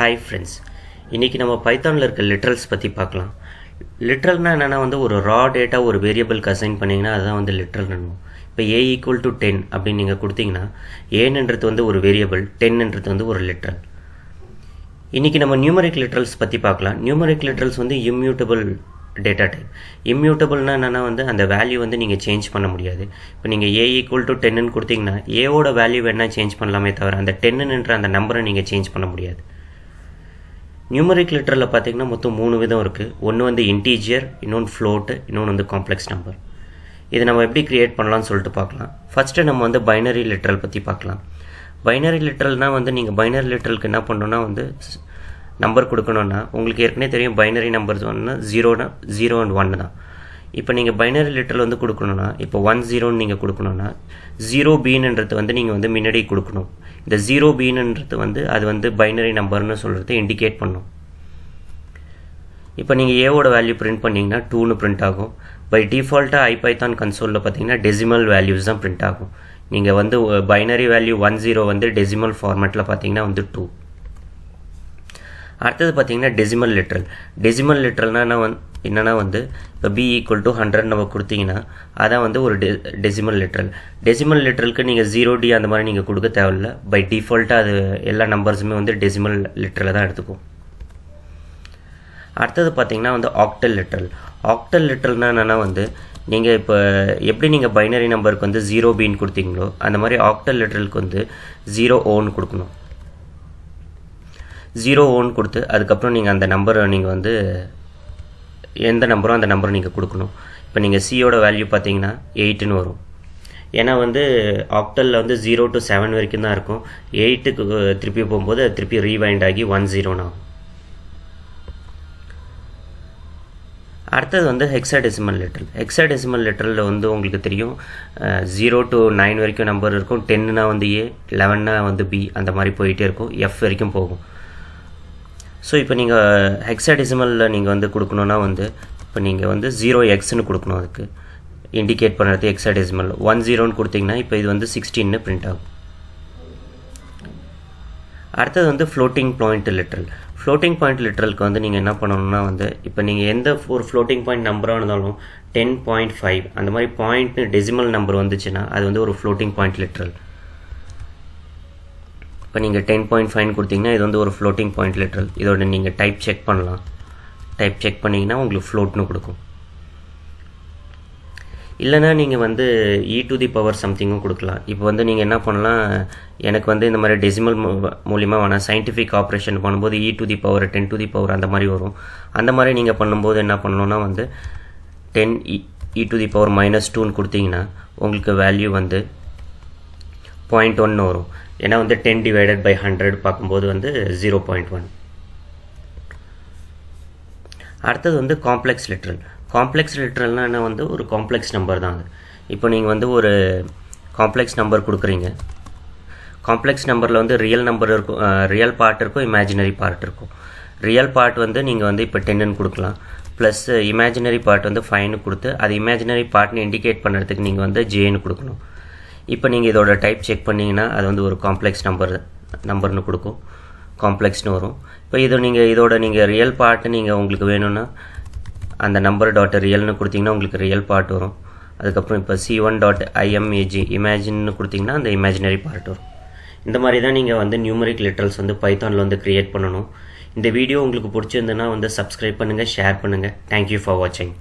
Hi friends இன்றைக்கி நம்ம பைத்தானில் இருக்க லிட்ரல்ஸ் பற்றி பார்க்கலாம். லிட்ரல்னால் என்னென்னா வந்து ஒரு ரா டேட்டா ஒரு வேரியபிளுக்கு அசைன் பண்ணிங்கன்னா அதுதான் வந்து லிட்ரல் என்னும் இப்போ ஏ ஈக்குவல் டு டென் அப்படின்னு நீங்கள் கொடுத்தீங்கன்னா ஏன்ன்றது வந்து ஒரு வேரியபிள் டென்ன்றது வந்து ஒரு லிட்ரல் இன்றைக்கி நம்ம நியூமரிக் லிட்ரல்ஸ் பற்றி பார்க்கலாம். நியூமரிக் லிட்ரல்ஸ் வந்து இம்யூட்டபிள் டேட்டா டைப் இம்யூட்டபிள்னா என்னென்னா வந்து அந்த வேல்யூ வந்து நீங்கள் சேஞ்ச் பண்ண முடியாது. இப்போ நீங்கள் ஏ ஈக்குவல் டு டென்னு கொடுத்தீங்கன்னா ஏவோட வேல்யூ வேணால் சேஞ்ச் பண்ணலாமே தவிர அந்த டென்னுன்ற அந்த நம்பரை நீங்கள் சேஞ்ச் பண்ண முடியாது. நியூமரிக் லிட்டரில் பார்த்தீங்கன்னா மொத்தம் மூணு விதம் இருக்குது ஒன்று வந்து இன்டீஜியர் இன்னொன்று ஃப்ளோட்டு இன்னொன்று வந்து காம்ப்ளெக்ஸ் நம்பர் இதை நம்ம எப்படி க்ரியேட் பண்ணலாம்னு சொல்லிட்டு பார்க்கலாம். ஃபஸ்ட்டு நம்ம வந்து பைனரி லிட்ரல் பற்றி பார்க்கலாம். பைனரி லிட்ரல்னால் வந்து நீங்கள் பைனரி லிட்ரலுக்கு என்ன பண்ணணும்னா வந்து நம்பர் கொடுக்கணுன்னா உங்களுக்கு ஏற்கனவே தெரியும் பைனரி நம்பர்ஸ் ஒன்று ஜீரோனா ஜீரோ அண்ட் ஒன்று தான். இப்போ நீங்கள் பைனரி லிட்டரில் வந்து கொடுக்கணுன்னா இப்போ ஒன் ஜீரோன்னு நீங்கள் கொடுக்கணுன்னா ஜீரோ பீன்ன்றது வந்து நீங்கள் வந்து முன்னாடி கொடுக்கணும். இந்த ஜீரோ பீன்ன்றது வந்து அது வந்து பைனரி நம்பர்னு சொல்கிறது இண்டிகேட் பண்ணும். இப்போ நீங்கள் ஏவோட வேல்யூ பிரிண்ட் பண்ணிங்கன்னா டூன்னு பிரிண்ட் ஆகும். பை டிஃபால்ட்டாக ஐபைத்தான் கன்சோலில் பார்த்தீங்கன்னா டெசிமல் வேல்யூஸ் தான் பிரிண்ட் ஆகும். நீங்கள் வந்து பைனரி வேல்யூ ஒன் ஜீரோ வந்து டெசிமல் ஃபார்மேட்டில் பார்த்தீங்கன்னா வந்து டூ அடுத்தது பார்த்தீங்கன்னா டெசிமல் லிட்ரல் டெசிமல் லிட்ரல்னா என்ன வந்து என்னென்னா வந்து இப்போ பி ஈக்குவல் டு ஹண்ட்ரட் நம்ம கொடுத்தீங்கன்னா அதான் வந்து ஒரு டெ டெசிமல் லிட்ரல் டெசிமல் லிட்ரலுக்கு நீங்கள் ஜீரோ டி அந்த மாதிரி நீங்கள் கொடுக்க தேவையில்ல. பை டிஃபால்ட்டாக அது எல்லா நம்பர்ஸுமே வந்து டெசிமல் லிட்ரலை தான் எடுத்துக்கும். அடுத்தது பார்த்தீங்கன்னா வந்து ஆக்டல் லிட்ரல் ஆக்டல் லிட்ரல்னா என்னென்னா வந்து நீங்கள் இப்போ எப்படி நீங்கள் பைனரி நம்பருக்கு வந்து ஜீரோ பின்னு கொடுத்தீங்களோ அந்த மாதிரி ஆக்டல் லிட்ரலுக்கு வந்து ஜீரோ ஓன்னு கொடுக்கணும். ஜீரோ ஓன் கொடுத்து அதுக்கப்புறம் நீங்கள் அந்த நம்பரை நீங்கள் வந்து எந்த நம்பரோ அந்த நம்பரை நீங்கள் கொடுக்கணும். இப்போ நீங்கள் சியோட வேல்யூ பார்த்தீங்கன்னா எயிட்டுன்னு வரும். ஏன்னா வந்து ஆக்டலில் வந்து ஜீரோ டு செவன் வரைக்கும் தான் இருக்கும். எயிட்டுக்கு திருப்பி போகும்போது அது திருப்பி ரீவைண்ட் ஆகி ஒன் ஜீரோன்னு ஆகும். அடுத்தது வந்து ஹெக்ஸாடெசிமல் லெட்டர் ஹெக்ஸாடெசிமல் லெட்டரில் வந்து உங்களுக்கு தெரியும் ஜீரோ டு நைன் வரைக்கும் நம்பர் இருக்கும். டென்னுனா வந்து ஏ லெவன்னா வந்து பி அந்த மாதிரி போயிட்டே இருக்கும். எஃப் வரைக்கும் போகும். ஸோ இப்போ நீங்கள் ஹெக்ஸாடெசிமலில் நீங்கள் வந்து கொடுக்கணுன்னா வந்து இப்போ நீங்கள் வந்து ஜீரோ எக்ஸ்னு கொடுக்கணும் அதுக்கு. இண்டிகேட் பண்ணுறது ஹெக்ஸாடெசிமல் ஒன் ஜீரோன்னு கொடுத்தீங்கன்னா இப்போ இது வந்து சிக்ஸ்டீன்னு பிரிண்ட் ஆகும். அடுத்தது வந்து floating point literal floating point லிட்ரலுக்கு வந்து நீங்கள் என்ன பண்ணணும்னா வந்து இப்போ நீங்கள் எந்த ஒரு ஃப்ளோட்டிங் பாயிண்ட் நம்பராக இருந்தாலும் டென் பாயிண்ட் ஃபைவ் அந்த மாதிரி பாயிண்ட் டெசிமல் நம்பர் வந்துச்சுன்னா அது வந்து ஒரு ஃப்ளோட்டிங் பாயிண்ட் லிட்ரல் இப்போ நீங்கள் டென் பாயிண்ட் ஃபைன் கொடுத்தீங்கன்னா இது வந்து ஒரு ஃப்ளோட்டிங் பாயிண்ட் லெட்ரல் இதோட நீங்கள் டைப் செக் பண்ணலாம். டைப் செக் பண்ணிங்கன்னா உங்களுக்கு ஃப்ளோட்னு கொடுக்கும். இல்லைனா நீங்கள் வந்து இ டு தி பவர் சம்திங்கும் கொடுக்கலாம். இப்போ வந்து நீங்கள் என்ன பண்ணலாம்? எனக்கு வந்து இந்த மாதிரி டெசிமல் மூலிமா வேணால் சயின்டிஃபிக் ஆப்ரேஷன் பண்ணும்போது e to the power ten to the power அந்த மாதிரி வரும். அந்த மாதிரி நீங்கள் பண்ணும்போது என்ன பண்ணணும்னா வந்து ten e to the power minus டூன்னு கொடுத்தீங்கன்னா உங்களுக்கு வேல்யூ வந்து பாயிண்ட் ஒன்று வரும் ஏன்னா வந்து டென் டிவைடட் பை ஹண்ட்ரட் பார்க்கும்போது வந்து ஜீரோ பாயிண்ட் ஒன் அடுத்தது வந்து காம்ப்ளெக்ஸ் லிட்ரல் காம்ப்ளெக்ஸ் லிட்ரல்னால் என்ன வந்து ஒரு காம்ப்ளெக்ஸ் நம்பர் தான் அது. இப்போ நீங்கள் வந்து ஒரு காம்ப்ளெக்ஸ் நம்பர் கொடுக்குறீங்க. காம்ப்ளெக்ஸ் நம்பரில் வந்து ரியல் நம்பர் இருக்கும் ரியல் பார்ட் இருக்கும் இமேஜினரி பார்ட் இருக்கும். ரியல் பார்ட் வந்து நீங்கள் வந்து இப்போ டென்னு கொடுக்கலாம். ப்ளஸ் இமேஜினரி பார்ட் வந்து ஃபைனு கொடுத்து அது இமேஜினரி பார்ட்னு இண்டிகேட் பண்ணுறதுக்கு நீங்கள் வந்து ஜேன்னு கொடுக்கணும். இப்போ நீங்கள் இதோட டைப் செக் பண்ணிங்கன்னா அது வந்து ஒரு காம்ப்ளெக்ஸ் நம்பர் நம்பர்னு கொடுக்கும். காம்ப்ளெக்ஸ்னு வரும். இப்போ இது நீங்கள் இதோட நீங்கள் ரியல் பார்ட்டு நீங்கள் உங்களுக்கு வேணும்னா அந்த நம்பர் டாட் ரியல்னு கொடுத்தீங்கன்னா உங்களுக்கு ரியல் பார்ட் வரும். அதுக்கப்புறம் இப்போ C one dot I M A G இமேஜின்னு கொடுத்தீங்கன்னா அந்த இமேஜினரி பார்ட் வரும். இந்த மாதிரி தான் நீங்கள் வந்து நியூமரிக் லிட்டரல்ஸ் வந்து பைத்தானில் வந்து க்ரியேட் பண்ணணும். இந்த வீடியோ உங்களுக்கு பிடிச்சிருந்துன்னா வந்து சப்ஸ்கிரைப் பண்ணுங்கள் ஷேர் பண்ணுங்கள் தேங்க்யூ ஃபார் வாட்சிங்